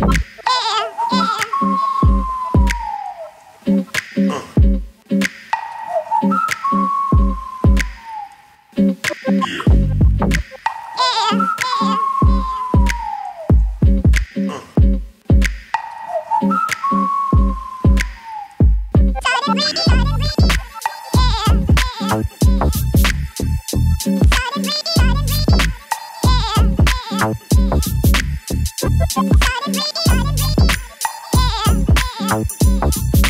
Bye. Outro